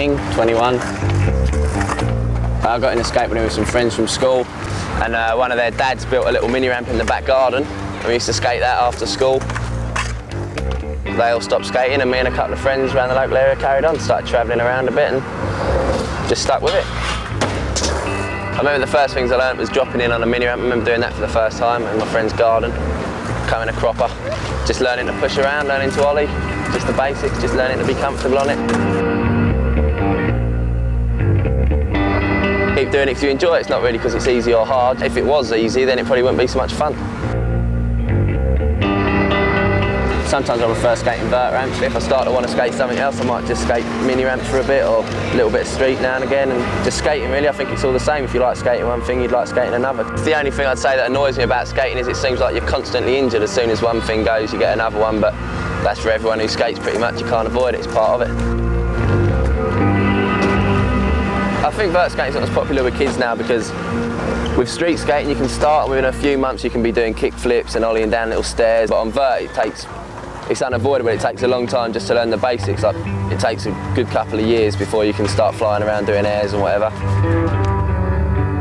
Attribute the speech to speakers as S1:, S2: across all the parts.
S1: King, 21. I got into skateboarding with some friends from school, and uh, one of their dads built a little mini ramp in the back garden. We used to skate that after school. They all stopped skating, and me and a couple of friends around the local area carried on, started travelling around a bit, and just stuck with it. I remember the first things I learned was dropping in on a mini ramp. I remember doing that for the first time in my friend's garden, coming a cropper, just learning to push around, learning to ollie, just the basics, just learning to be comfortable on it. Keep doing it because you enjoy it. It's not really because it's easy or hard. If it was easy, then it probably wouldn't be so much fun. Sometimes I prefer skating vert ramps. If I start to want to skate something else, I might just skate mini ramps for a bit or a little bit of street now and again. And just skating, really, I think it's all the same. If you like skating one thing, you'd like skating another. The only thing I'd say that annoys me about skating is it seems like you're constantly injured. As soon as one thing goes, you get another one. But that's for everyone who skates pretty much. You can't avoid it. It's part of it. Think vert skating's not as popular with kids now because with street skating you can start within a few months you can be doing kick flips and ollieing down little stairs but on vert it takes it's unavoidable it takes a long time just to learn the basics like it takes a good couple of years before you can start flying around doing airs and whatever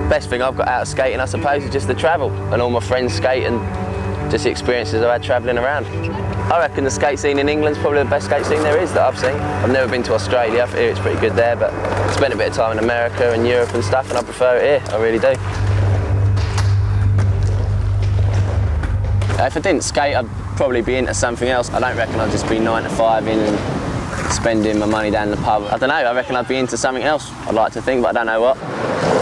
S1: best thing I've got out of skating I suppose is just the travel and all my friends skate and just the experiences I've had travelling around. I reckon the skate scene in England's probably the best skate scene there is that I've seen. I've never been to Australia, I hear it's pretty good there, but I spent a bit of time in America and Europe and stuff, and I prefer it here, I really do. If I didn't skate, I'd probably be into something else. I don't reckon I'd just be nine to five in and spending my money down the pub. I don't know, I reckon I'd be into something else. I'd like to think, but I don't know what.